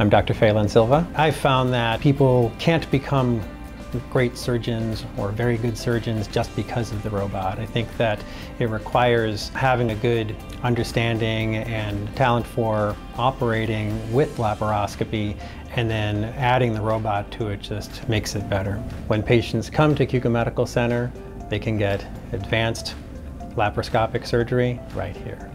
I'm Dr. Phaelon Silva. I found that people can't become great surgeons or very good surgeons just because of the robot. I think that it requires having a good understanding and talent for operating with laparoscopy and then adding the robot to it just makes it better. When patients come to Cayuga Medical Center, they can get advanced laparoscopic surgery right here.